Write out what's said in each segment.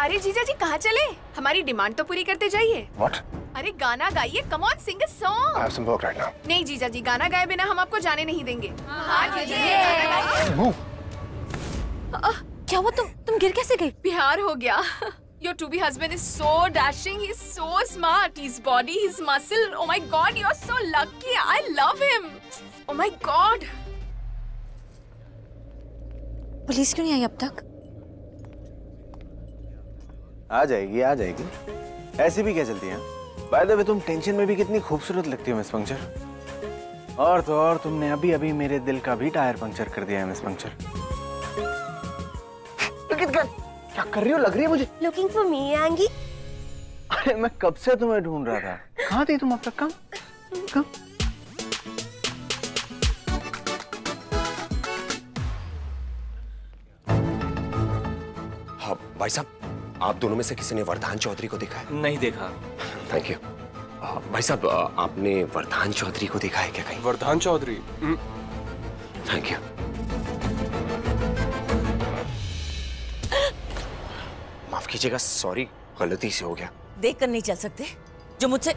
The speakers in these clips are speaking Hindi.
अरे जीजा जी कहाँ चले हमारी डिमांड तो पूरी करते जाइए What? अरे गाना गाइए come on sing song I have some work right now. नहीं जीजा जी गाना गाए बिना हम आपको जाने नहीं देंगे हाँ. क्या हुआ तुम तुम गिर कैसे गई प्यार हो गया Your to-be husband is so dashing. He's so smart. His body, his muscle. Oh my God, you're so lucky. I love him. Oh my God. Police क्यों नहीं आई अब तक आ जाएगी आ जाएगी। ऐसी भी क्या चलती है? बाय द वे तुम टेंशन में भी कितनी खूबसूरत लगती हो मिस पंक्चर और तो और तुमने अभी अभी मेरे दिल का भी टायर पंक्चर कर दिया है मिस पंक्चर क्या क्या कर रही हो? लग रही है मुझे? लुकिंग फॉर मी एँगी अरे मैं कब से तुम्हें ढूंढ रहा था? कहाँ थी तुम अब तक? कम कम हाँ भाई साहब आप दोनों में से किसी ने वरदान चौधरी को देखा है? नहीं देखा। थैंक यू भाई साहब आपने वरदान चौधरी को देखा है क्या कहीं? वरदान चौधरी? थैंक यू माफ़ कीजिएगा सॉरी गलती से हो गया। देख कर नहीं चल सकते। जो मुझसे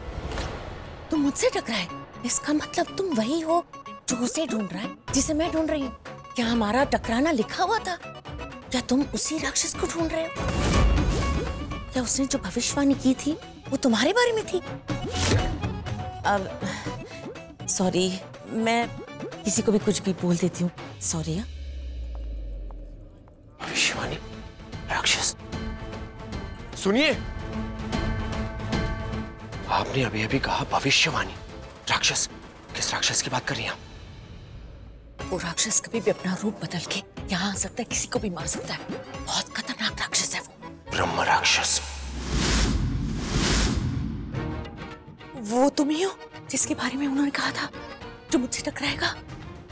तुम मुझसे टकराए इसका मतलब तुम वही हो जो उसे ढूंढ रहा है जिसे मैं ढूंढ रही हूँ। क्या हमारा टकराना लिखा हुआ था? क्या तुम उसी राक्षस को ढूंढ रहे हो? क्या उसने जो भविष्यवाणी की थी वो तुम्हारे बारे में थी? अब सॉरी मैं किसी को भी कुछ भी बोल देती हूँ। सॉरी हाँ? भविष्यवाणी राक्षस। सुनिए। आपने अभी अभी कहा भविष्यवाणी। राक्षस किस राक्षस की बात कर रही हैं वो राक्षस कभी भी अपना रूप बदल के यहाँ आ सकता है किसी को भी मार सकता है। बहुत खतरनाक राक्षस। ब्रह्म राक्षस। वो तुम ही हो जिसके बारे में उन्होंने कहा था। जो मुझसे टकराएगा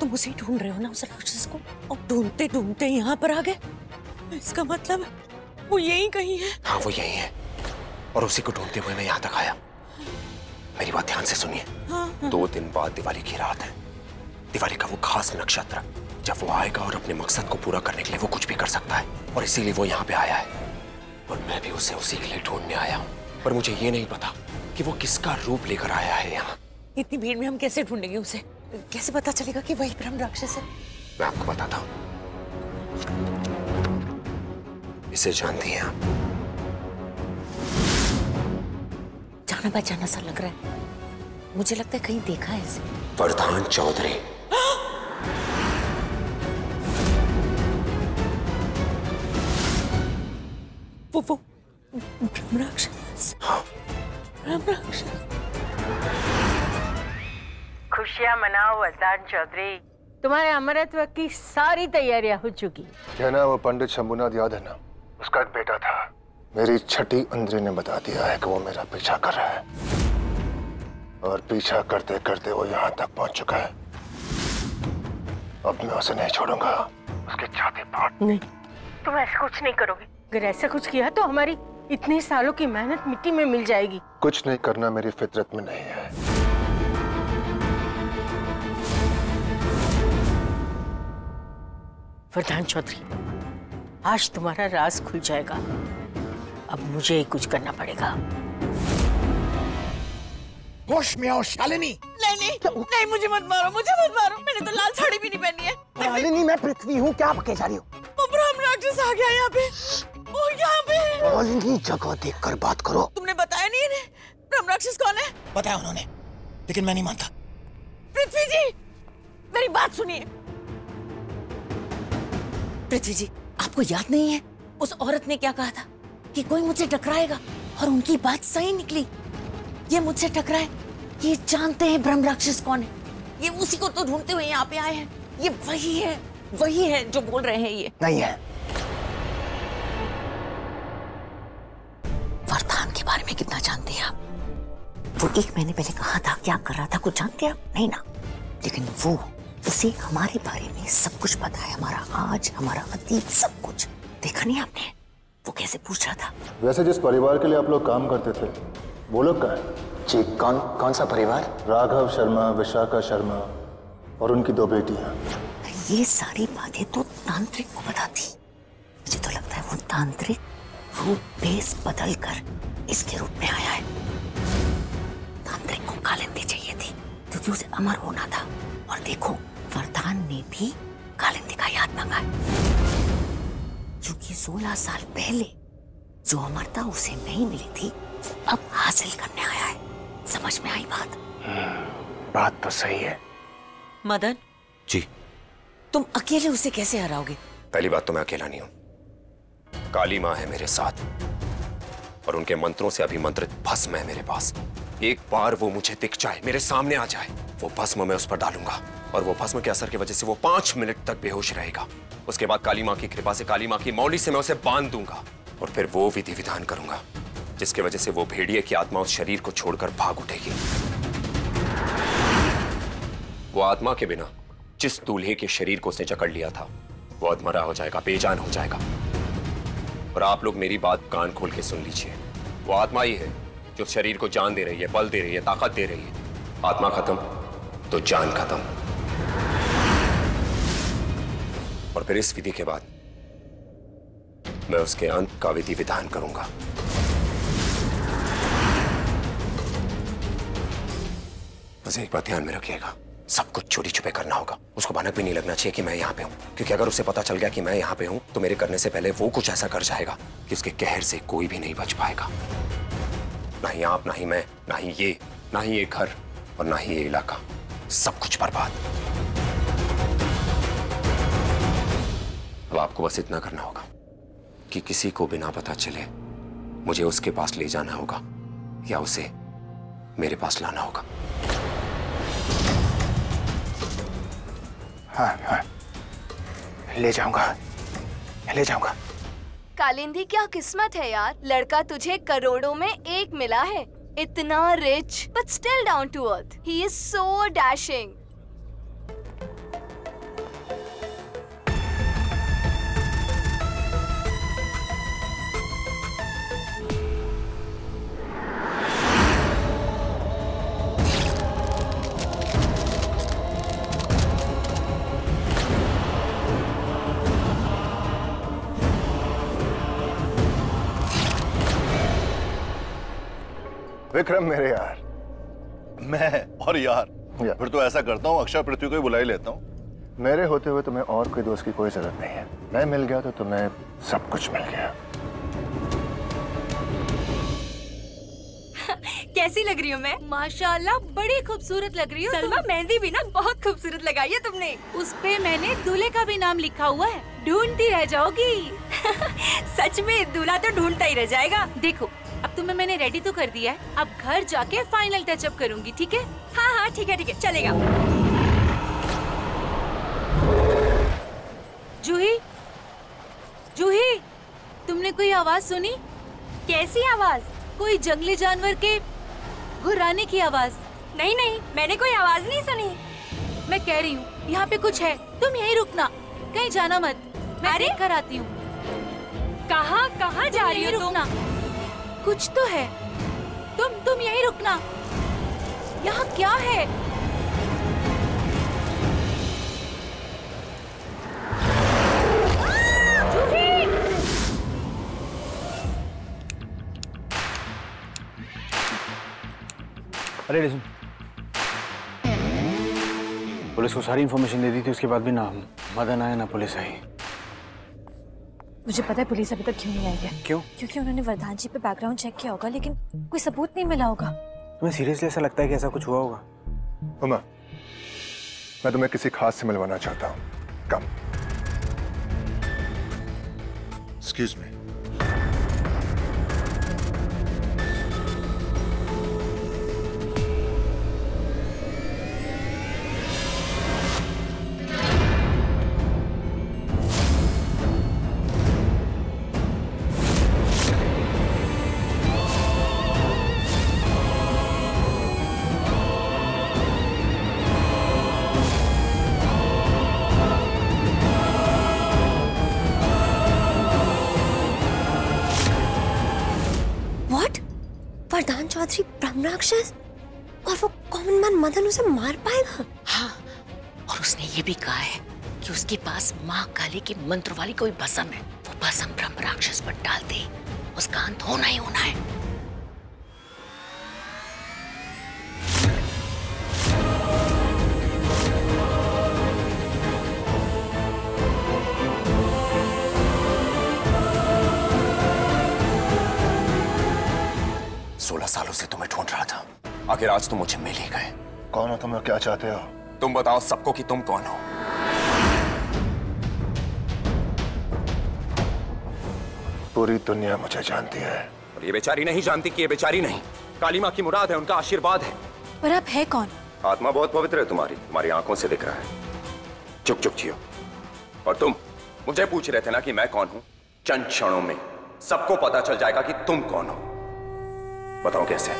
तुम उसे ढूंढ रहे हो ना उस राक्षस को। और ढूंढते ढूंढते यहाँ पर आ गए। इसका मतलब वो यही कहीं है। हाँ वो यही है। और उसी को ढूंढते हुए मैं यहाँ तक आया। मेरी बात ध्यान से सुनिए। हाँ, हाँ। दो दिन बाद दिवाली की रात है। दिवाली का वो खास नक्षत्र जब वो आएगा और अपने मकसद को पूरा करने के लिए वो कुछ भी कर सकता है। और इसीलिए वो यहाँ पे आया है। और मैं भी उसे उसी के लिए ढूँढने आया हूँ। पर मुझे ये नहीं पता कि वो किसका रूप लेकर आया है यहाँ। इतनी भीड़ में हम कैसे ढूंढेंगे उसे? कैसे पता चलेगा कि वही ब्रह्म राक्षस है? मैं आपको बताता हूँ। इसे जानती हैं आप। जाना पहचाना सा लग रहा है। मुझे लगता है कहीं देखा है इसे। वरदान चौधरी वो वो ब्रह्म राक्षस खुशियाँ मनाओ वरदान चौधरी। तुम्हारे अमरत्व की सारी तैयारियाँ हो चुकी कहना वो पंडित शंभुनाथ याद है ना? उसका एक बेटा था। मेरी छठी अंद्री ने बता दिया है कि वो मेरा पीछा कर रहा है। और पीछा करते करते वो यहाँ तक पहुँच चुका है। अब मैं उसे नहीं छोड़ूँगा। उसके छाती फाड़। नहीं। तुम ऐसा कुछ नहीं करोगे। अगर ऐसा कुछ किया तो हमारी इतने सालों की मेहनत मिट्टी में मिल जाएगी। कुछ नहीं करना मेरी फितरत में नहीं है। वरदान चौधरी आज तुम्हारा राज खुल जाएगा। अब मुझे ही कुछ करना पड़ेगा। होश में आओ शालिनी। नहीं नहीं नहीं मुझे मत मारो मुझे मत मारो। मैंने तो लाल साड़ी भी नहीं पहनी है। शालिनी मैं पृथ्वी हूँ क्या बके जा रही हो? वो ब्रह्म राक्षस आ गया यहाँ पे। वो यहाँ पे है। शालिनी जगह देख कर बात करो। तुमने बताया नहीं इन्हें? ब्रह्म राक्षस कौन है? बताया उन्होंने लेकिन मैं नहीं मानता। पृथ्वी जी मेरी बात सुनिए। पृथ्वी जी आपको याद नहीं है उस औरत ने क्या कहा था? कि कोई मुझसे टकराएगा और उनकी बात सही निकली। ये मुझसे टकराए ये जानते हैं ब्रह्म राक्षस कौन है। ये उसी को तो ढूंढते हुए यहाँ पे आए हैं। ये वही है वही है जो बोल रहे हैं ये। नहीं है। वो एक महीने पहले कहा था क्या कर रहा था कुछ जानते आप? नहीं ना। लेकिन वो उसे हमारे बारे में सब कुछ पता है हमारा आज हमारा अतीत सब कुछ। देखा नहीं आपने? वो कैसे पूछ रहा था? वैसे जिस परिवार के लिए आप लोग काम करते थे वो लोग कहाँ हैं? जी कौन कौन सा परिवार? राघव शर्मा विशाखा शर्मा और उनकी दो बेटियाँ। ये सारी बातें तो तांत्रिक को पता थी मुझे तो लगता है वो तांत्रिक रूप बेस बदल कर इसके रूप में आया है। तांत्रिक को कालिंदी चाहिए थी। क्योंकि उसे अमर होना था। और देखो वरदान ने भी कालिंदी का याद मांगा है। क्योंकि 16 साल पहले जो अमरता उसे नहीं मिली थी अब हासिल करने आया है। समझ में आई बात? बात तो सही है। मदन? जी। तुम अकेले उसे कैसे हराओगे? पहली बात तो मैं अकेला नहीं हूँ। काली माँ है मेरे साथ। और उनके मंत्रों से अभिमंत्रित भस्म है मेरे पास। एक बार वो मुझे दिख जाए, मेरे सामने आ जाए, वो भस्म मैं उस पर डालूँगा। और वो भस्म के असर की वजह से वो पाँच मिनट तक बेहोश रहेगा। उसके बाद काली माँ की कृपा से काली माँ की मौली से मैं उसे बाँध दूँगा और फिर वो विधि विधान करूँगा, जिसकी वजह से वो भेड़िए की आत्मा उस शरीर को छोड़कर भाग उठेगी। वो आत्मा के बिना जिस दूल्हे के शरीर को उसने जकड़ लिया था, वो अधमरा हो जाएगा, बेजान हो जाएगा। और आप लोग मेरी बात कान खोल के सुन लीजिए। वो आत्मा ही है जो शरीर को जान दे रही है, बल दे रही है, ताकत दे रही है। आत्मा खत्म तो जान खत्म। और फिर इस विधि के बाद मैं उसके अंत का विधि विधान करूँगा। बस एक बात ध्यान में रखिएगा, सब कुछ चोरी छुपे करना होगा। उसको भनक भी नहीं लगना चाहिए कि मैं यहाँ पे हूँ। क्योंकि अगर उसे पता चल गया कि मैं यहाँ पे हूँ तो मेरे करने से पहले वो कुछ ऐसा कर जाएगा कि उसके कहर से कोई भी नहीं बच पाएगा। ना ही आप, ना ही मैं, ना ही ये, ना ही ये घर और ना ही ये इलाका। सब कुछ बर्बाद। अब आपको बस इतना करना होगा कि किसी को बिना पता चले मुझे उसके पास ले जाना होगा या उसे मेरे पास लाना होगा। हाँ हाँ। ले जाऊँगा। ले जाऊँगा। कालिंदी, क्या किस्मत है यार? लड़का तुझे करोड़ों में एक मिला है। इतना rich but still down to earth he is so dashing Vikram मेरे यार। मैं और यार या। फिर तो ऐसा करता हूँ अक्षय पृथ्वी को ही बुला ही लेता हूँ। मेरे होते हुए तुम्हें और कोई दोस्त की कोई ज़रूरत नहीं है। मैं मिल गया तो तुम्हें सब कुछ मिल गया। कैसी लग रही हूँ मैं? माशाल्लाह बड़ी खूबसूरत लग रही हूँ सलमा मेहंदी भी ना बहुत खूबसूरत लगाई है तुमने। उस पे मैंने दूल्हे का भी नाम लिखा हुआ है। ढूंढती रह जाओगी। सच में दूल्हा तो ढूंढता ही रह जाएगा। देखो अब तुम्हें मैंने रेडी तो कर दिया है। अब घर जाके फाइनल टचअप करूँगी ठीक है? हाँ हाँ ठीक है ठीक है चलेगा। जूही जूही तुमने कोई आवाज़ सुनी? कैसी आवाज़? कोई जंगली जानवर के घुराने की आवाज़? नहीं नहीं मैंने कोई आवाज़ नहीं सुनी। मैं कह रही हूँ यहाँ पे कुछ है। तुम यही रुकना कहीं जाना मत। मैं अरे? देख कर आती हूँ। कहाँ कहाँ जा रही हो तुम? रुकना। कुछ तो है। तुम तुम यहीं रुकना। यहाँ क्या है? अरे लिसन पुलिस को सारी इंफॉर्मेशन दे दी थी, उसके बाद भी ना मदन आया ना पुलिस आई। मुझे पता है पुलिस अभी तक क्यों नहीं आई है। क्यों? क्योंकि उन्होंने वरदान जी पे बैकग्राउंड चेक किया होगा लेकिन कोई सबूत नहीं मिला होगा। तुम्हें सीरियसली ऐसा लगता है कि ऐसा कुछ हुआ होगा? उमा मैं तुम्हें किसी खास से मिलवाना चाहता हूँ। कम एक्सक्यूज मी चौधरी ब्रह्मराक्षस? और वो कॉमन मैन मदन उसे मार पाएगा? हाँ और उसने ये भी कहा है कि उसके पास माँ काली की मंत्र वाली कोई भसम है। वो भसम ब्रह्म राक्षस पर डाल दे उसका अंत होना ही होना है। आखिर आज तुम मुझे मिल ही गए। कौन हो तुम और क्या चाहते हो? तुम बताओ सबको कि तुम कौन हो? पूरी दुनिया मुझे जानती है। और ये बेचारी नहीं जानती कि ये बेचारी नहीं। काली माँ की मुराद है उनका आशीर्वाद है। पर आप है कौन? आत्मा बहुत पवित्र है तुम्हारी। तुम्हारी आँखों से दिख रहा है। चुप चुप जियो। और तुम मुझे पूछ रहे थे ना कि मैं कौन हूँ? चंद क्षणों में सबको पता चल जाएगा कि तुम कौन हो। बताओ कैसे?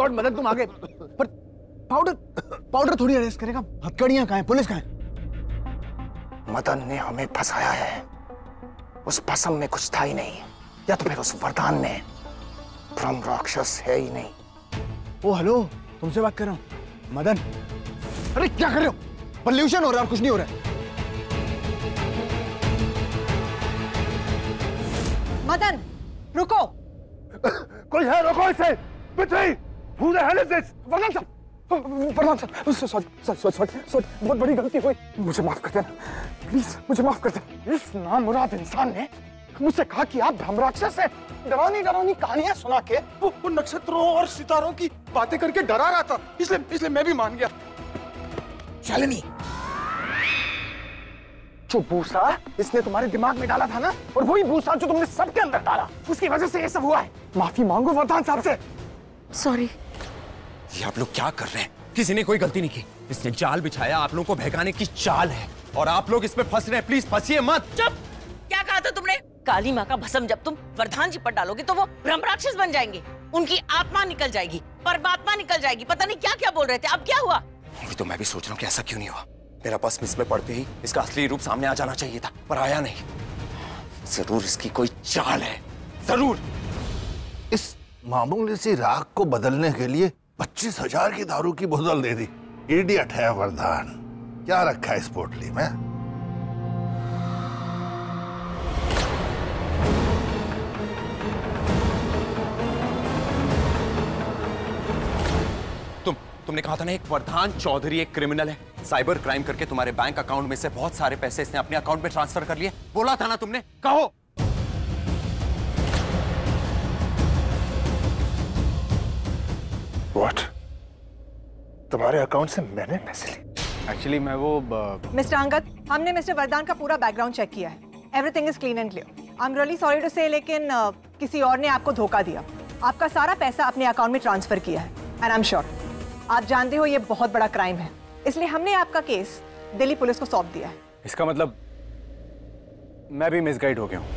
गॉड मदन तुम आगे। पर पाउडर पाउडर थोड़ी अरेस्ट करेगा। हथकड़ियाँ कहाँ हैं? पुलिस कहाँ है? मदन ने हमें फंसाया है। उस भसम में कुछ था ही नहीं। या तो फिर उस वरदान में ब्रह्म राक्षस है ही नहीं। ओ हेलो तुमसे बात कर रहा हूँ। मदन। अरे क्या कर रहे हो? पॉल्यूशन हो रहा है और कुछ नहीं हो रहा है। मदन रुको। कोई है? रुको इसे। पृथ्वी! Who the hell is this? Vardaan साहब वरदान साहब सॉरी सॉरी सॉरी सॉरी बहुत बड़ी गलती हुई। मुझे माफ़ कर देना। प्लीज़ मुझे माफ़ कर देना। इस नामुराद इंसान ने मुझसे कहा कि आप भ्रम राक्षस हैं। डरावनी डरावनी कहानियाँ सुना के वो, वो नक्षत्रों और सितारों की बातें करके डरा रहा था। इसलिए इसलिए मैं भी मान गया। शालिनी जो भूसा इसने तुम्हारे दिमाग में डाला था ना और वही भूसा जो तुमने सबके अंदर डाला उसकी वजह से ये सब हुआ है। माफ़ी मांगो वरदान साहब से। सॉरी ये आप लोग क्या कर रहे हैं? किसी ने कोई गलती नहीं की। इसने जाल बिछाया आप लोगों को बहकाने की चाल है। और आप लोग इसमें फंस रहे हैं। प्लीज़ फंसिए मत। चुप! क्या कहा था तुमने? काली माँ का भस्म जब तुम वरदान जी पर डालोगे तो वो ब्रह्म राक्षस बन जाएँगे। उनकी आत्मा निकल जाएगी परमात्मा निकल जाएगी। पता नहीं क्या क्या बोल रहे थे। अब क्या हुआ? अभी तो मैं भी सोच रहा हूँ कि ऐसा क्यों नहीं हुआ। मेरा बस मिस में पड़ते ही इसका असली रूप सामने आ जाना चाहिए था पर आया नहीं। ज़रूर इसकी कोई चाल है। ज़रूर। इस मामूली सी राख को बदलने के लिए पच्चीस हज़ार की दारू की बोतल दे दी। इडियट है वरदान। क्या रखा है इस पोटली में? तुम, तुमने कहा था ना एक वरदान चौधरी एक क्रिमिनल है। साइबर क्राइम करके तुम्हारे बैंक अकाउंट में से बहुत सारे पैसे इसने अपने अकाउंट में ट्रांसफ़र कर लिए। बोला था ना तुमने? कहो। What? तुम्हारे अकाउंट से मैंने पैसे लिए। एक्चुअली मैं वो मिस्टर अंगद हमने मिस्टर वरदान का पूरा बैकग्राउंड चेक किया है। Everything is clean and clear I am really sorry to say लेकिन uh, किसी और ने आपको धोखा दिया। आपका सारा पैसा अपने अकाउंट में ट्रांसफ़र किया है एंड आई एम श्योर आप जानते हो ये बहुत बड़ा क्राइम है। इसलिए हमने आपका केस दिल्ली पुलिस को सौंप दिया है। इसका मतलब मैं भी मिसगाइड हो गया हूँ।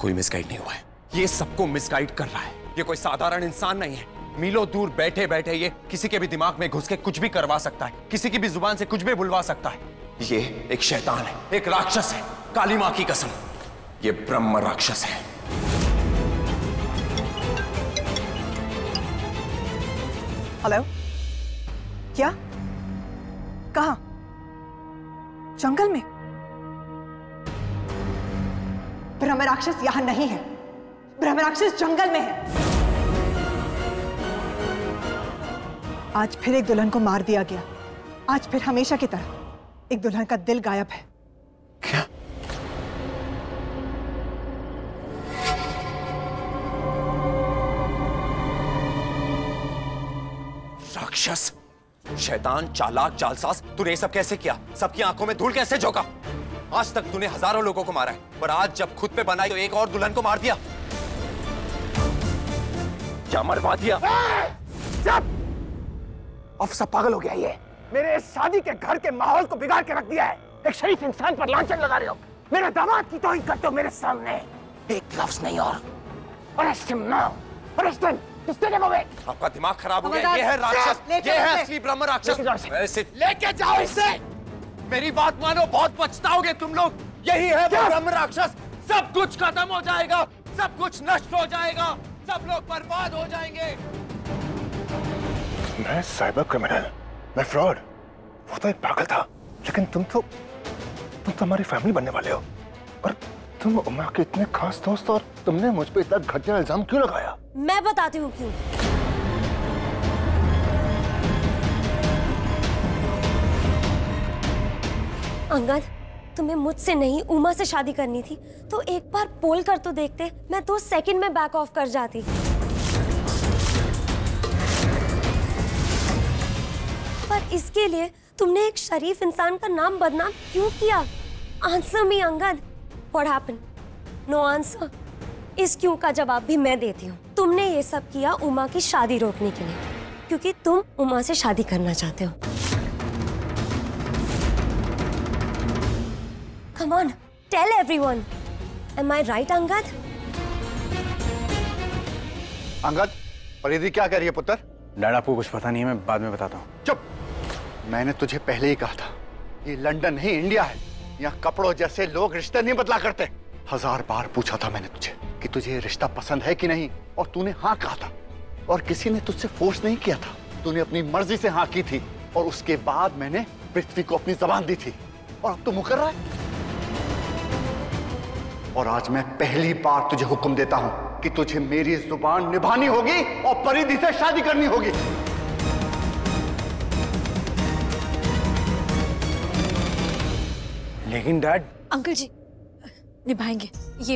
कोई मिसगाइड नहीं हुआ है। ये सबको मिसगाइड कर रहा है। ये कोई साधारण इंसान नहीं है। मीलों दूर बैठे बैठे ये किसी के भी दिमाग में घुस के कुछ भी करवा सकता है। किसी की भी ज़ुबान से कुछ भी बुलवा सकता है। ये एक शैतान है, एक राक्षस है, काली माँ की कसम। ये ब्रह्म राक्षस है। हेलो? क्या? कहा? जंगल में? ब्रह्म राक्षस यहाँ नहीं है। ब्रह्म राक्षस जंगल में है। आज फिर एक दुल्हन को मार दिया गया। आज फिर हमेशा की तरह एक दुल्हन का दिल गायब है। क्या? राक्षस शैतान चालाक जालसाज तूने ये सब कैसे किया? सबकी आँखों में धूल कैसे झोंका? आज तक तूने हज़ारों लोगों को मारा है पर आज जब खुद पे बनाई तो एक और दुल्हन को मार दिया। क्या मरवा दिया? अफसर पागल हो गया ये। मेरे इस शादी के घर के माहौल को बिगाड़ के रख दिया है। एक शरीफ इंसान पर लांछन लगा रहे हो। मेरे दामाद की तोहिन करते हो मेरे सामने। एक लफ्ज नहीं और। Arrest him now arrest him Just take him away. आपका दिमाग खराब हो गया। ये है राक्षस। लेके ये जाओ है। असली ब्रह्म राक्षस। इसे। लेके जाओ इसे। मेरी बात मानो बहुत पछताओगे तुम लोग। यही है ब्रह्म राक्षस। सब कुछ खत्म हो जाएगा। सब कुछ नष्ट हो जाएगा। सब लोग बर्बाद हो जाएँगे। मैं साइबर क्रिमिनल, मैं फ्रॉड। वो तो एक पागल था, लेकिन तुम तो तुम तो हमारी फैमिली बनने वाले हो। और तुम उमा के इतने खास दोस्त और तुमने मुझ पे इतना घटिया इल्ज़ाम क्यों लगाया? मैं बताती हूँ क्यों। अंगद, तुम्हें मुझसे नहीं उमा से शादी करनी थी तो एक बार पोल कर तो देखते, मैं दो सेकंड में बैक ऑफ़ कर जाती। पर इसके लिए तुमने एक शरीफ इंसान का नाम बदनाम क्यों किया? Answer me Angad. What happened no answer इस क्यों का जवाब भी मैं देती हूँ। तुमने ये सब किया उमा की शादी रोकने के लिए क्योंकि तुम उमा से शादी करना चाहते हो। Come on, tell everyone. Am I right, Angad? Angad Paridhi क्या कर रही है पुत्र? डैड आपको कुछ पता नहीं है मैं बाद में बताता हूँ। चुप। मैंने तुझे पहले ही कहा था, ये लंदन नहीं, इंडिया है। यहाँ कपड़ों जैसे लोग रिश्ते नहीं बदला करते। हज़ार बार पूछा था मैंने तुझे कि तुझे रिश्ता पसंद है कि नहीं, और तूने हाँ कहा था, और किसी ने तुझसे फोर्स नहीं किया था। तूने अपनी मर्ज़ी से हाँ की थी, और उसके बाद मैंने पृथ्वी को अपनी जबान दी थी। और अब तो मुकर रहा है? और आज मैं पहली बार तुझे हुक्म देता हूँ कि तुझे मेरी ज़ुबान निभानी होगी और परिधि से शादी करनी होगी। लेकिन डैड। अंकल जी, निभाएँगे। ये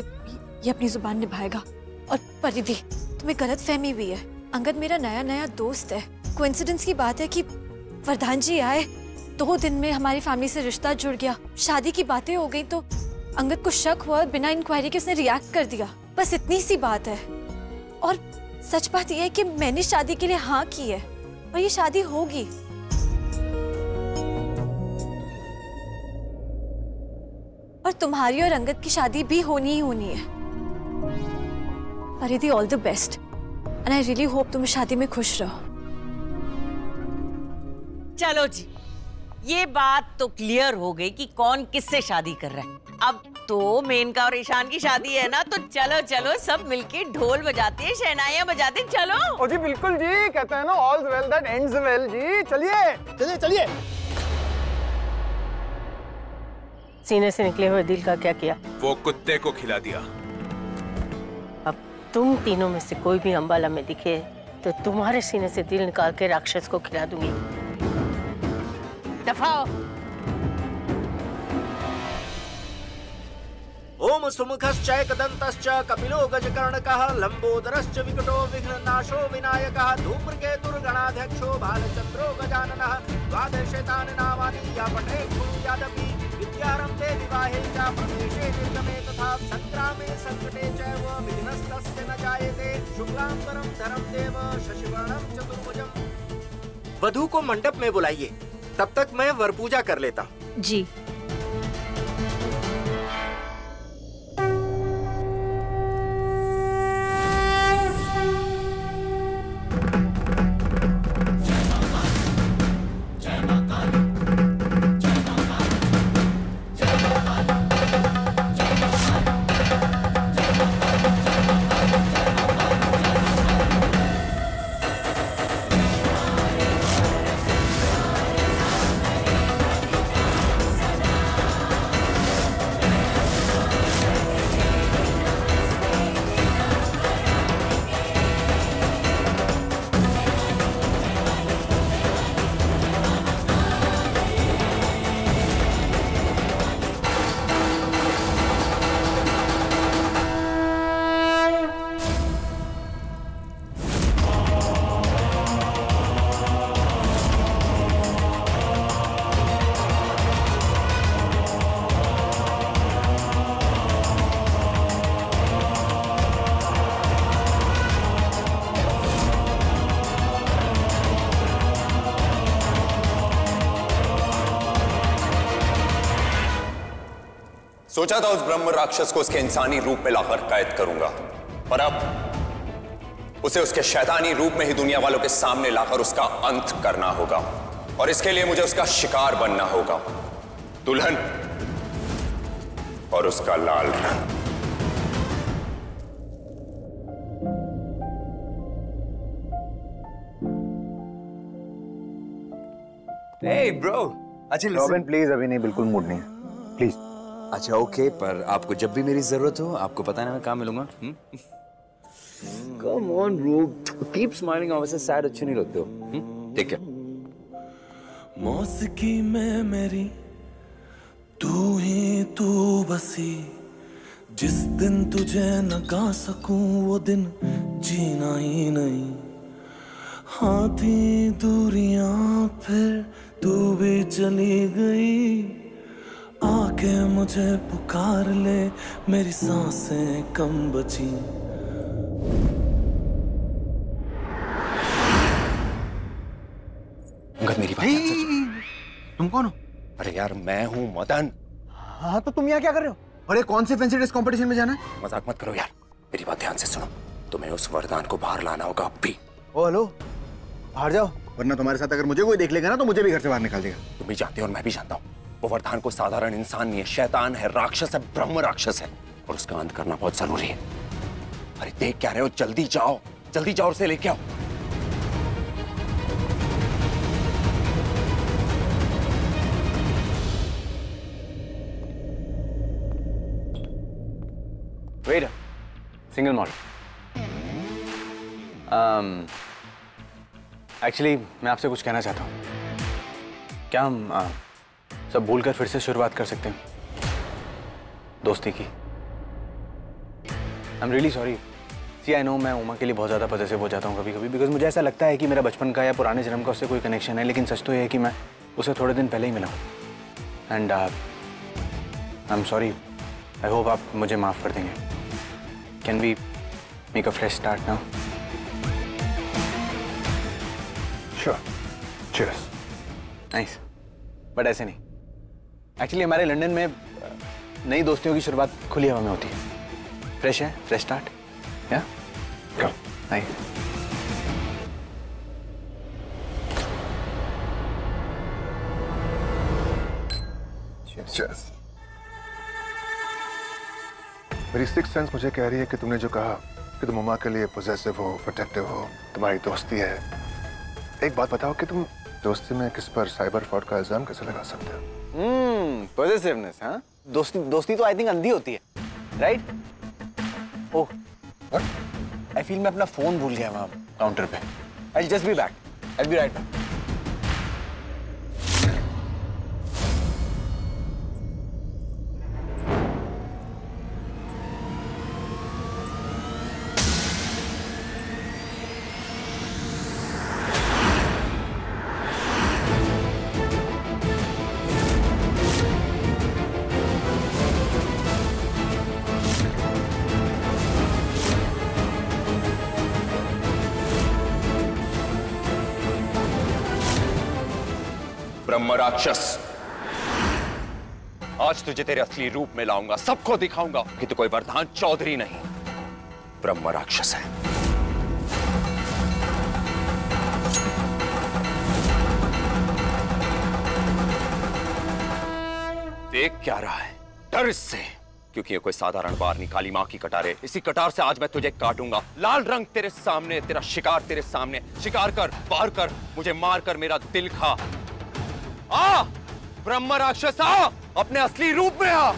ये अपनी ज़ुबान निभाएगा। और परिधि, तुम्हें गलत फहमी हुई है। अंगद मेरा नया नया दोस्त है। कोइंसिडेंस की बात है कि वरदान जी आए। दो दिन में हमारी फैमिली से रिश्ता जुड़ गया। शादी की बातें हो गई तो अंगद को शक हुआ, बिना इंक्वायरी के उसने रिएक्ट कर दिया। बस इतनी सी बात है। और सच बात यह है कि मैंने शादी के लिए हाँ की है। और ये शादी होगी। और तुम्हारी और अंगद की शादी भी होनी ही होनी है। Paridhi all the best and I really hope तुम शादी में खुश रहो। चलो जी ये बात तो क्लियर हो गई कि कौन किससे शादी कर रहा है। अब तो मेनका और ईशान की शादी है ना तो चलो चलो सब मिलके ढोल बजाते हैं शहनाइयाँ बजाते हैं, चलो। ओ जी बिल्कुल जी कहते हैं ना all well that ends well जी चलिए। चलिए चलिए। सीने से निकले हुए दिल का क्या किया? वो कुत्ते को खिला दिया। अब तुम तीनों में से कोई भी अम्बाला में दिखे तो तुम्हारे सीने से दिल निकाल के राक्षस को खिला दूँगी। दफाओ। ओम सुमुखश्चैकदन्तश्च कपिलो गजकर्णकः लम्बोदरश्च विकटो विघ्ननाशो विनायकः धूम्रकेतुर्गणाध्यक्षो भालचन्द्रो गजाननः द्वादशेतानि नामानि या पठेत् यादपि। विद्यारम्भे विवाहे च प्रवेशे निर्गमे तथा सङ्ग्रामे सङ्कटे च विघ्नस्तस्य न जायते। शुक्लाम्बरं धरं देव शशिवर्णं वधु को मंडप में बुलाइए तब तक मैं वर पूजा कर लेता। हूँ जी। सोचा था उस ब्रह्म राक्षस को उसके इंसानी रूप में लाकर कैद करूँगा। पर अब उसे उसके शैतानी रूप में ही दुनिया वालों के सामने लाकर उसका अंत करना होगा और इसके लिए मुझे उसका शिकार बनना होगा। दुल्हन और उसका लाल रंग। Hey bro, अच्छा रॉबिन प्लीज़ अभी नहीं बिल्कुल मूड नहीं है। प्लीज़ अच्छा ओके पर आपको जब भी मेरी ज़रूरत हो, आपको पता है मैं कहाँ मिलूँगा? Come on bro keep smiling वैसे सैड अच्छे नहीं लगते हो। ठीक है मौसिकी में मेरी, तू ही तू बसी। जिस दिन तुझे न गा सकूँ, वो दिन जीना ही नहीं। हाथी दूरियाँ, फिर तू भी चली गई। आके मुझे पुकार ले मेरी साँसें कम बची। मेरी बात ध्यान से तुम कौन हो? अरे यार मैं हूँ मदन। हाँ तो तुम यहाँ क्या कर रहे हो? अरे कौन से फैंसी ड्रेस कंपटीशन में जाना है? मज़ाक मत करो यार मेरी बात ध्यान से सुनो। तुम्हें उस वरदान को बाहर लाना होगा अब भी। ओ हेलो बाहर जाओ। वरना तुम्हारे साथ अगर मुझे कोई देख लेगा ना तो मुझे भी घर से बाहर निकाल देगा। तुम भी जानते हो और मैं भी जानता हूँ। वो वरदान को साधारण इंसान नहीं है। शैतान है राक्षस है ब्रह्म राक्षस है। और उसका अंत करना बहुत ज़रूरी है। अरे देख क्या रहे हो? जल्दी जाओ। जल्दी जाओ उसे लेके आओ। वेट सिंगल मॉडल एक्चुअली मैं आपसे कुछ कहना चाहता हूँ। क्या हम uh, सब भूलकर फिर से शुरुआत कर सकते हैं। दोस्ती की। I am really sorry see I know मैं उमा के लिए बहुत ज़्यादा पजेसिव हो जाता हूँ कभी कभी बिकॉज़ मुझे ऐसा लगता है कि मेरा बचपन का या पुराने जन्म का उससे कोई कनेक्शन है लेकिन सच तो यह है कि मैं उसे थोड़े दिन पहले ही मिला हूँ। And I am sorry I hope आप मुझे माफ़ कर देंगे। Can we make a fresh start now sure Cheers. Nice but ऐसे नहीं। एक्चुअली हमारे लंदन में नई दोस्तियों की शुरुआत खुली हवा में होती है। फ्रेश है? फ्रेश स्टार्ट या कम Cheers. मेरी सिक्स सेंस मुझे कह रही है कि तुमने जो कहा कि तुम उमा के लिए पोजेसिव हो प्रोटेक्टिव हो, तुम्हारी दोस्ती है। एक बात बताओ कि तुम दोस्ती में किस पर साइबर फ्रॉड का इल्ज़ाम कैसे लगा सकते हो? हम्म पॉजिटिवनेस हाँ? दोस्ती दोस्ती तो आई थिंक अंधी होती है राइट ओह आई फील मैं अपना फ़ोन भूल गया वहाँ काउंटर पे। I just be back I be right back राक्षस आज तुझे तेरे असली रूप में लाऊँगा, सबको दिखाऊँगा कि तू कोई वरदान चौधरी नहीं। ब्रह्म राक्षस है। देख क्या रहा है। डर इससे, क्योंकि ये कोई साधारण बार नहीं, काली माँ की कटार। इसी कटार से आज मैं तुझे काटूँगा। लाल रंग तेरे सामने, तेरा शिकार तेरे सामने। शिकार कर वार कर, मुझे मार कर मेरा दिल खा। आ! ब्रह्म राक्षस, आ! अपने असली रूप में आ!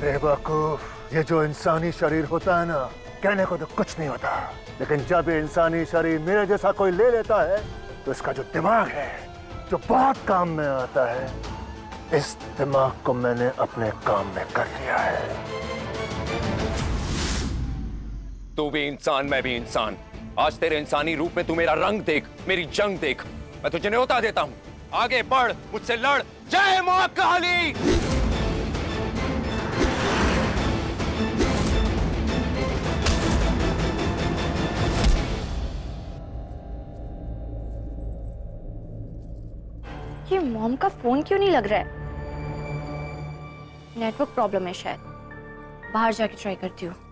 बेवकूफ़, ये जो इंसानी शरीर होता है ना, कहने को तो कुछ नहीं होता। लेकिन जब ये इंसानी शरीर मेरे जैसा कोई ले लेता है तो इसका जो दिमाग है, जो बहुत काम में आता है, इस दिमाग को मैंने अपने काम में कर लिया है। तू भी इंसान, मैं भी इंसान। आज तेरे इंसानी रूप में तू मेरा रंग देख, मेरी जंग देख। मैं तुझे न्योता देता हूँ। आगे बढ़, मुझसे लड़। जय माँ ये मॉम का फ़ोन क्यों नहीं लग रहा है? नेटवर्क प्रॉब्लम है शायद। बाहर जाके ट्राई करती हूँ।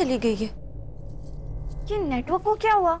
चली गई है। ये नेटवर्क को क्या हुआ?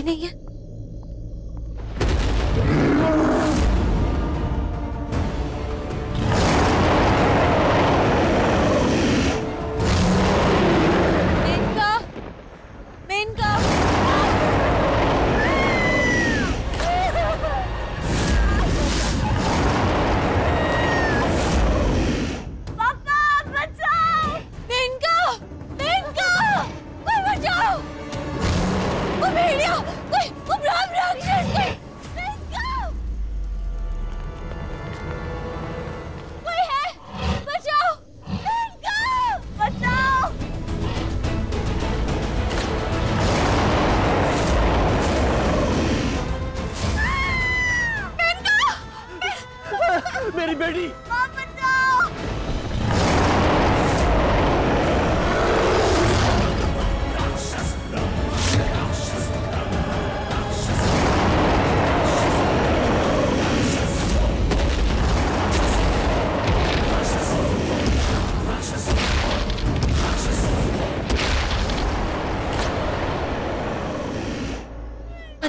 भी नहीं है।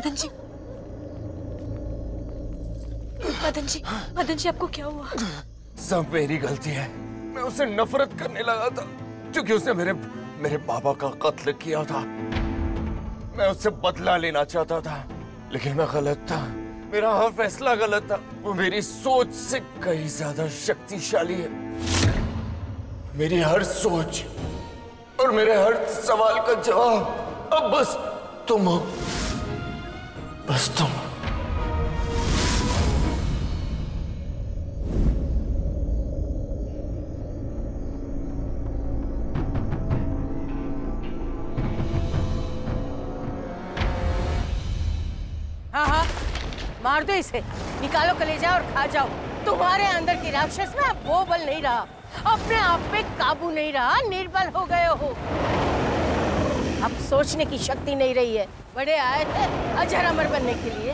मदन जी मदन जी मदन जी आपको क्या हुआ? सब मेरी गलती है। मैं उससे नफरत करने लगा था, क्योंकि उसने मेरे मेरे पापा का कत्ल किया था। मैं उससे बदला लेना चाहता था, लेकिन मैं गलत था। मेरा हर फैसला गलत था। वो मेरी सोच से कहीं ज़्यादा शक्तिशाली है। मेरी हर सोच और मेरे हर सवाल का जवाब अब बस तुम हो। बस तुम। हाँ हाँ। मार दो इसे। निकालो कलेजा और खा जाओ। तुम्हारे अंदर की राक्षस में वो बल नहीं रहा। अपने आप पे काबू नहीं रहा। निर्बल हो गए हो। अब सोचने की शक्ति नहीं रही है। बड़े आए थे अजर अमर बनने के लिए।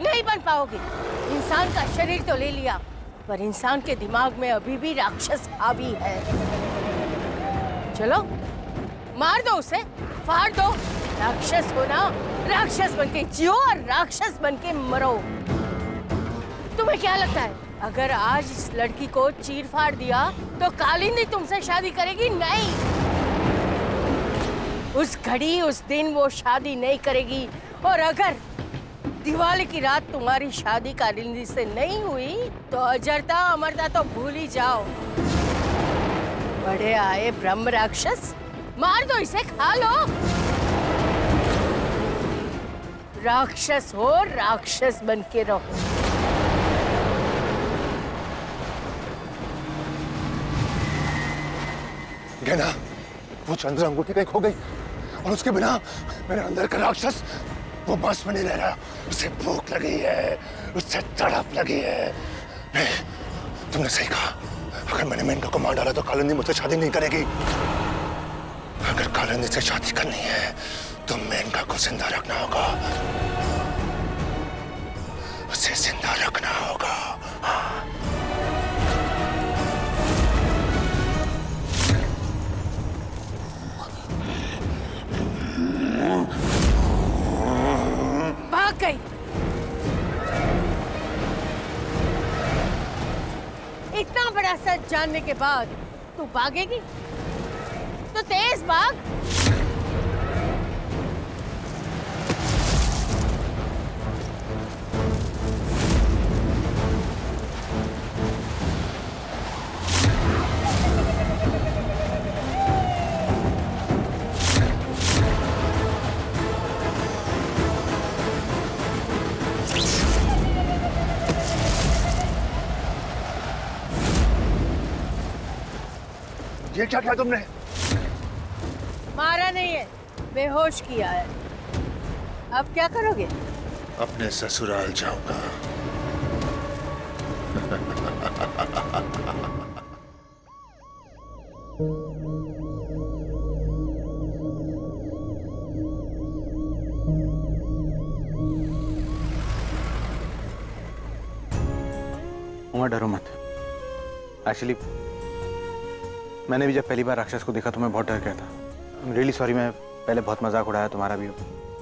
नहीं बन पाओगे। इंसान का शरीर तो ले लिया, पर इंसान के दिमाग में अभी भी राक्षस हावी है। चलो, मार दो उसे, फाड़ दो। राक्षस हो ना, राक्षस बन के जियो और राक्षस बन के मरो। तुम्हें क्या लगता है, अगर आज इस लड़की को चीर फाड़ दिया तो कालिंदी तुमसे शादी करेगी? नहीं। उस घड़ी, उस दिन वो शादी नहीं करेगी। और अगर दिवाली की रात तुम्हारी शादी कालिंदी से नहीं हुई तो अजरता अमरता तो भूल ही जाओ। बड़े आए ब्रह्म राक्षस, मार दो इसे, खा लो। राक्षस हो, राक्षस बन के रहो। गहना वो चंद्र अंगूठी कहीं खो गई। और उसके बिना मेरे अंदर का राक्षस वो बस में नहीं रह रहा। उसे भूख लगी है उससे तड़प लगी है। तुमने सही कहा। अगर मैंने मेनका को मार डाला तो कालिंदी मुझसे शादी नहीं करेगी। अगर कालिंदी से शादी करनी है तो मेनका को ज़िंदा रखना होगा। उसे ज़िंदा रखना होगा। भाग गई इतना बड़ा सच जानने के बाद तू भागेगी? तो तेज भाग। क्या किया तुमने? मारा नहीं है। बेहोश किया है। अब क्या करोगे? अपने ससुराल जाऊँगा। उमा डरो मत। एक्चुअली मैंने भी जब पहली बार राक्षस को देखा तो मैं बहुत डर गया था। आई रियली सॉरी मैं पहले बहुत मज़ाक उड़ाया तुम्हारा भी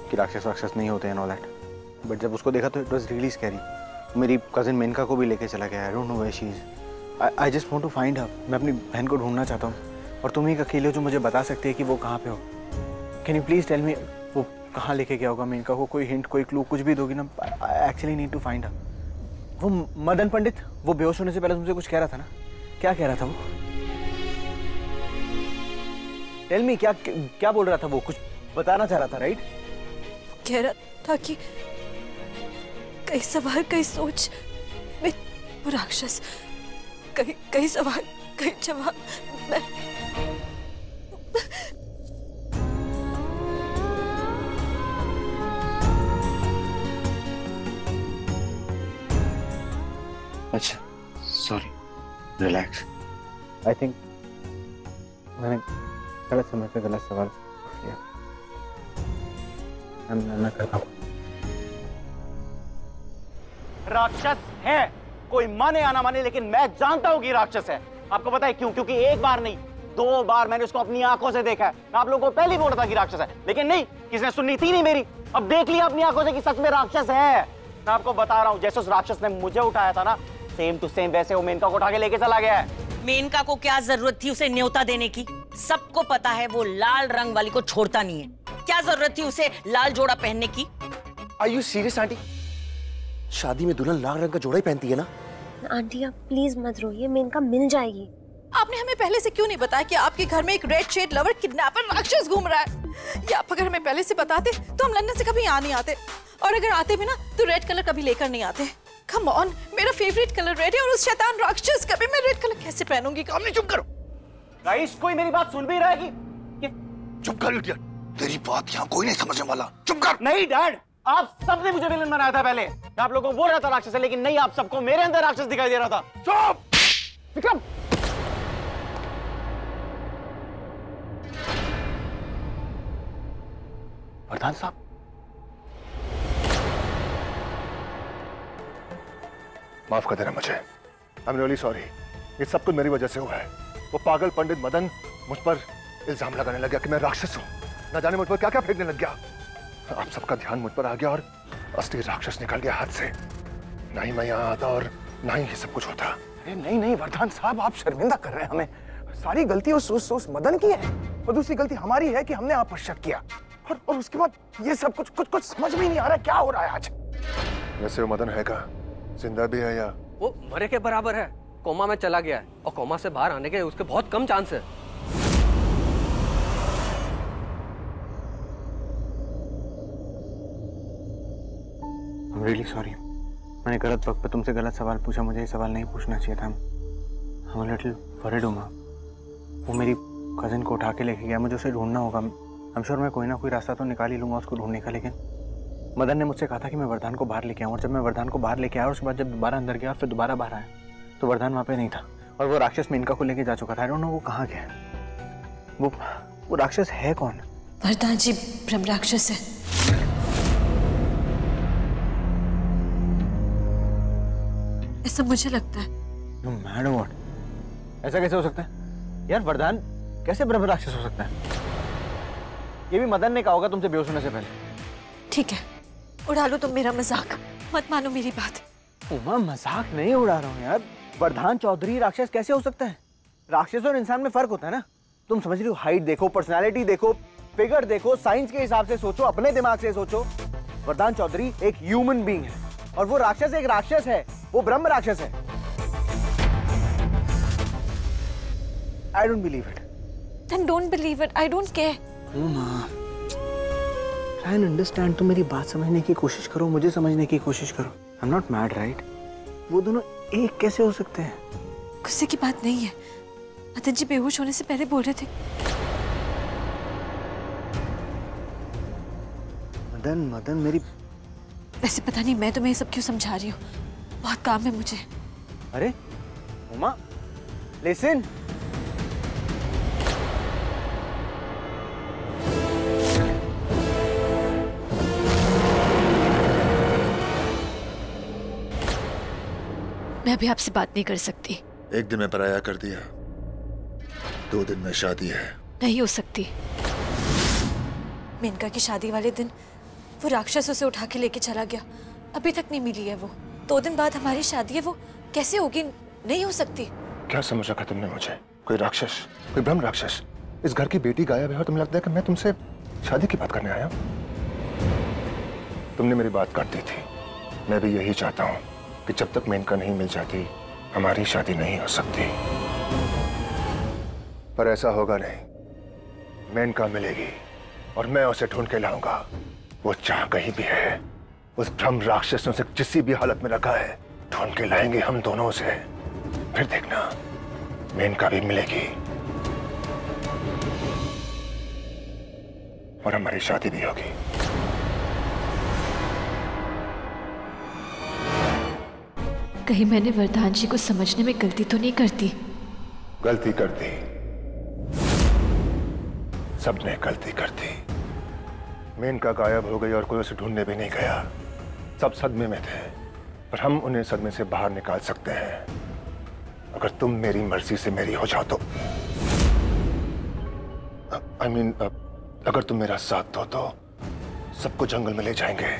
कि राक्षस राक्षस नहीं होते हैं ऑल दैट बट जब उसको देखा तो इट वॉज़ रियली स्कैरी मेरी कजिन मेनका को भी लेके चला गया। I don't know where she is I just want to find her मैं अपनी बहन को ढूंढना चाहता हूँ। और तुम ही अकेले हो जो मुझे बता सकते हैं कि वो कहाँ पे हो। Can you please tell me वो कहाँ लेके गया होगा मेनका को? कोई हिंट कोई क्लू कुछ भी दोगी ना I actually need to find her वो मदन पंडित, वो बेहोश होने से पहले तुमसे कुछ कह रहा था ना? क्या कह रहा था वो? टेल मी क्या क्या बोल रहा था वो? कुछ बताना चाह रहा था राइट कह रहा था कि कई सवाल कई सोच में वो राक्षस कई कई सवाल कई जवाब मैं अच्छा सॉरी रिलैक्स आई थिंक मैंने गलत समय पे गलत सवाल राक्षस है। कोई माने या ना माने, लेकिन मैं जानता हूँ कि राक्षस है। आपको पता है क्यों? क्योंकि एक बार नहीं, दो बार मैंने उसको अपनी आँखों से देखा है। मैं आप लोगों को पहले बोल रहा था कि राक्षस है, लेकिन नहीं किसी ने सुननी थी नहीं मेरी? अब देख लिया अपनी आँखों से कि सच में राक्षस है। मैं आपको बता रहा हूँ, जैसे उस राक्षस ने मुझे उठाया था ना सेम टू सेम वैसे वो मेनका को उठा के लेके चला गया है। मेनका को क्या ज़रूरत थी उसे न्योता देने की? सबको पता है वो लाल रंग वाली को छोड़ता नहीं है। क्या ज़रूरत थी उसे लाल जोड़ा पहनने की? Are you serious aunty? शादी में दुल्हन लाल रंग का जोड़ा ही पहनती है ना? आंटी आप प्लीज़ मत रोइए मेनका मिल जाएगी। आपने हमें पहले से क्यों नहीं बताया कि आपके घर में एक रेड शेड लवर किडनैपर राक्षस घूम रहा है? या आप अगर हमें पहले से बताते तो हम लंदन से कभी यहाँ नहीं आते। और अगर आते भी ना तो रेड कलर कभी लेकर नहीं आते। कम ऑन मेरा फेवरेट कलर रेड है और उस शैतान राक्षस का भी मैं रेड कलर कैसे पहनूँगी? काम चुप करो। गाइस कोई मेरी बात सुन भी रहा है कि, कि... चुप कर इडियट। तेरी बात यहाँ कोई नहीं समझने वाला। चुप कर। नहीं डैड आप सबने मुझे विलन बनाया था पहले। आप लोगों को बोल रहा था राक्षस है लेकिन नहीं आप सबको मेरे अंदर राक्षस दिखाई दे रहा था। चुप! विक्रम! प्रधान साहब माफ़ कर देना मुझे। आई एम रियली सॉरी ये सब कुछ मेरी वजह से हुआ है। वो पागल पंडित मदन मुझ पर इल्ज़ाम लगाने लग गया कि मैं राक्षस हूँ। ना जाने मुझ पर क्या क्या फेंकने लग गया। आप सबका ध्यान मुझ पर आ गया और असली राक्षस निकल गया हाथ से। ना ही मैं यहाँ आता और ना ही ये सब कुछ होता। अरे नहीं नहीं वरदान साहब आप शर्मिंदा कर रहे हैं हमें। सारी गलती उस उस, उस मदन की है और दूसरी गलती हमारी है कि हमने आप पर शक किया। और, और उसके बाद ये सब कुछ कुछ कुछ समझ में नहीं आ रहा क्या हो रहा है आज। वैसे वो मदन है का ज़िंदा भी है या? वो मरे के बराबर है। कोमा में चला गया है और कोमा से बाहर आने के उसके बहुत कम चांस है। I'm really sorry. मैंने गलत वक्त पे तुमसे गलत सवाल पूछा मुझे ये सवाल नहीं पूछना चाहिए था। हम लिटिल वरिड हूँ माँ वो मेरी कज़न को उठा के लेके गया मुझे उसे ढूंढना होगा। हम श्योर मैं कोई ना कोई रास्ता तो निकाल ही लूँगा उसको ढूँढने का लेकिन मदन ने मुझसे कहा था कि मैं वरदान को बाहर लेके आऊँ और जब मैं वरदान को बाहर लेके आया और उसके बाद जब दोबारा अंदर गया फिर दोबारा बाहर आया तो वरदान वहाँ पे नहीं था। और वो राक्षस मेनका को लेके जा चुका था। नो वो कहाँ गया वो वो राक्षस है कौन? वरदान जी ब्रह्म राक्षस है। ऐसा मुझे लगता है। मैड व्हाट ऐसा कैसे हो सकता है? यार वरदान कैसे ब्रह्म राक्षस हो सकता है? ये भी मदन ने कहा होगा तुमसे बेहोश होने से पहले। ठीक है। उड़ा लो तुम मेरा मज़ाक। मत मानो मेरी बात। उमा मज़ाक नहीं उड़ा रहा हूँ यार। वरदान चौधरी राक्षस कैसे हो सकता है? राक्षस और इंसान में फ़र्क होता है ना? तुम समझ रही हो हाइट देखो पर्सनालिटी देखो फिगर देखो साइंस के हिसाब से सोचो अपने दिमाग से सोचो। वरदान चौधरी एक ह्यूमन बीइंग है और वो राक्षस एक राक्षस है वो ब्रह्म राक्षस है। I don't believe it then don't believe it I don't care and understand तुम मेरी बात समझने की कोशिश करो मुझे समझने की कोशिश करो। I am not mad right वो दोनों एक कैसे हो सकते हैं? गुस्से की बात नहीं है। मदन जी बेहोश होने से पहले बोल रहे थे। मदन मदन मेरी वैसे पता नहीं मैं तुम्हें ये सब क्यों समझा रही हूँ? बहुत काम है मुझे। अरे उमा लिसन अभी आपसे बात नहीं कर सकती। एक दिन में पराया कर दिया। दो दिन में शादी है। नहीं हो सकती। मेनका की शादी वाले दिन वो राक्षस उसे उठा के लेके चला गया। अभी तक नहीं मिली है वो। दो दिन बाद हमारी शादी है वो कैसे होगी? नहीं हो सकती। क्या समझ रखा तुमने मुझे? कोई राक्षस कोई ब्रह्म राक्षस इस घर की बेटी गायब है और तुम्हें लगता है कि मैं तुमसे शादी की बात करने आया हूँ? तुमने मेरी बात काट दी थी। मैं भी यही चाहता हूँ। कि जब तक मेनका नहीं मिल जाती, हमारी शादी नहीं हो सकती। पर ऐसा होगा नहीं। मेनका मिलेगी और मैं उसे ढूंढ के लाऊँगा। वो जहाँ कहीं भी है, उस भ्रम राक्षस ने उसे किसी भी हालत में रखा है, ढूंढ के लाएँगे हम दोनों से फिर देखना मेनका भी मिलेगी। और हमारी शादी भी होगी। कहीं मैंने वरदान जी को समझने में गलती तो नहीं करती गलती कर दी। सबने गलती कर दी। मेनका गायब हो गई और कोई उसे ढूँढने भी नहीं गया। सब सदमे में थे पर हम उन्हें सदमे से बाहर निकाल सकते हैं। अगर तुम मेरी मर्ज़ी से मेरी हो जाओ तो। आई मीन mean, अगर तुम मेरा साथ दो तो सबको जंगल में ले जाएँगे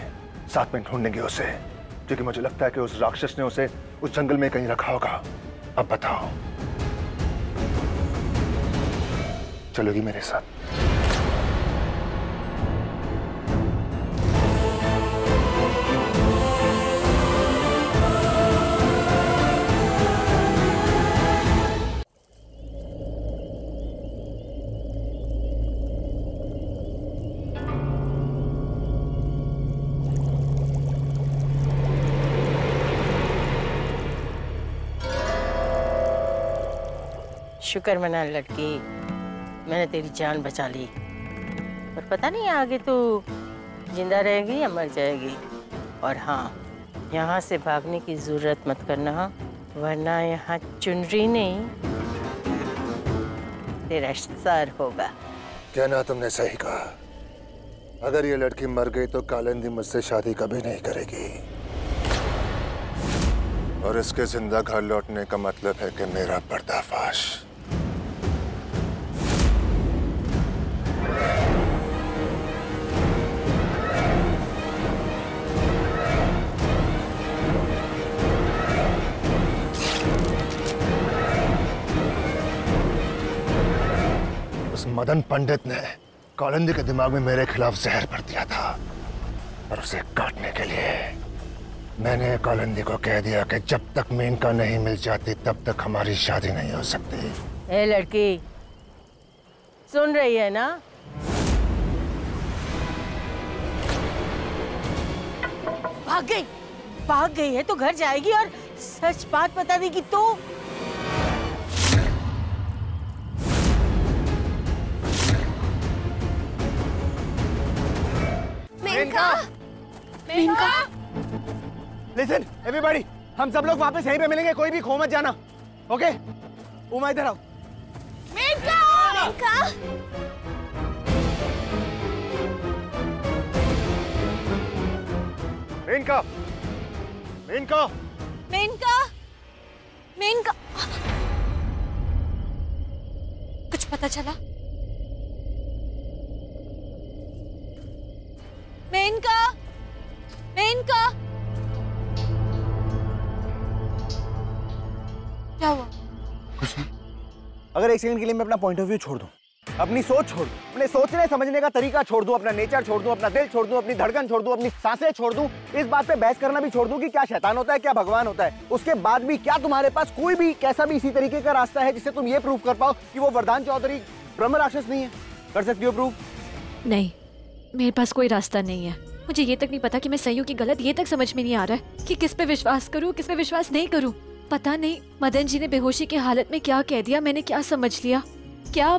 साथ में ढूंढेंगे उसे। क्योंकि मुझे लगता है कि उस राक्षस ने उसे उस जंगल में कहीं रखा होगा। अब बताओ। चलोगी मेरे साथ। शुक्र मना लड़की। मैंने तेरी जान बचा ली। पर पता नहीं आगे तू ज़िंदा रहेगी या मर जाएगी। और हाँ यहाँ से भागने की ज़रूरत मत करना, वरना यहाँ चुनरी नहीं। तेरा होगा। कहना तुमने सही कहा। अगर ये लड़की मर गई तो कालिंदी मुझसे शादी कभी नहीं करेगी। और इसके ज़िंदा घर लौटने का मतलब है कि मेरा पर्दाफाश। मदन पंडित ने कौलंदी के दिमाग में मेरे खिलाफ जहर भर दिया था और उसे काटने के लिए मैंने कौलंदी को कह दिया कि जब तक मेनका नहीं मिल जाती, तब तक हमारी शादी नहीं हो सकती। ए, लड़की, सुन रही है ना? भाग गई भाग गई है तो घर जाएगी और सच बात बता देगी तो। मेनका। मेनका। लिसन एवरीबॉडी हम सब लोग वापस यहीं पे मिलेंगे कोई भी खो मत जाना ओके उमा इधर आओ। मेनका। मेनका। मेनका। मेनका। मेनका। मेनका। कुछ पता चला? एक सेकंड के लिए मैं अपना पॉइंट ऑफ़ व्यू छोड़ दूँ। अपनी सोच छोड़ दूँ। अपने सोचने, समझने का तरीका छोड़ दूँ, अपना नेचर छोड़ दूँ, अपना दिल छोड़ दूँ, अपनी धड़कन छोड़ दूँ, अपनी साँसें छोड़ दूँ, इस बात पे बहस करना भी छोड़ दूँ कि क्या शैतान होता है, क्या भगवान होता है। उसके बाद भी क्या तुम्हारे पास कोई भी कैसा भी इसी तरीके का रास्ता है जिससे तुम ये प्रूव कर पाओ कि वो वरदान चौधरी ब्रह्म राक्षस नहीं है? कर सकती हो प्रूव नहीं, मेरे पास कोई रास्ता नहीं है। मुझे ये तक नहीं पता कि मैं सही हूँ कि गलत, ये तक समझ में नहीं आ रहा है कि किस पे विश्वास करूँ, किस पे विश्वास नहीं करूँ। पता नहीं मदन जी ने बेहोशी की हालत में क्या कह दिया मैंने क्या समझ लिया? क्या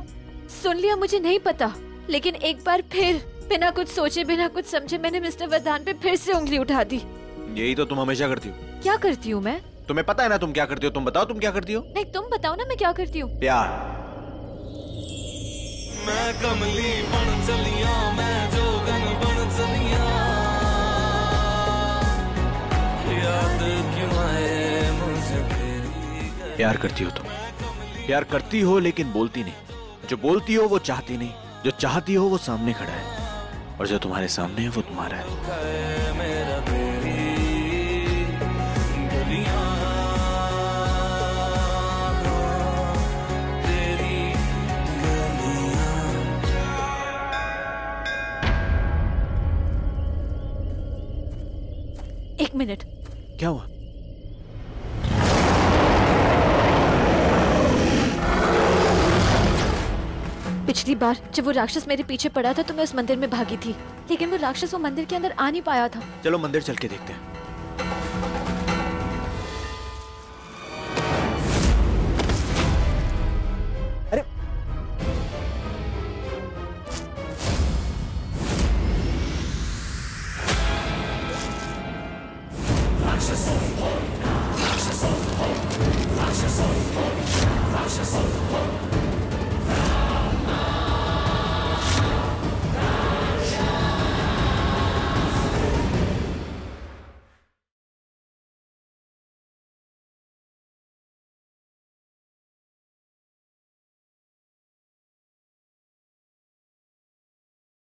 सुन लिया मुझे नहीं पता। लेकिन एक बार फिर बिना कुछ सोचे बिना कुछ समझे मैंने मिस्टर वरदान पे फिर से उंगली उठा दी। यही तो तुम हमेशा करती हो। क्या करती हूँ मैं? तुम्हें पता है ना तुम क्या करती हो? तुम बताओ तुम क्या करती हो? नहीं तुम बताओ ना मैं क्या करती हूँ। प्यार। मैं कमली बन चलिया मैं प्यार करती हो तुम। प्यार करती हो लेकिन बोलती नहीं। जो बोलती हो वो चाहती नहीं। जो चाहती हो वो सामने खड़ा है। और जो तुम्हारे सामने है वो तुम्हारा है। एक मिनट। क्या हुआ? पिछली बार जब वो राक्षस मेरे पीछे पड़ा था तो मैं उस मंदिर में भागी थी। लेकिन वो राक्षस वो मंदिर के अंदर आ नहीं पाया था। चलो मंदिर चल के देखते हैं।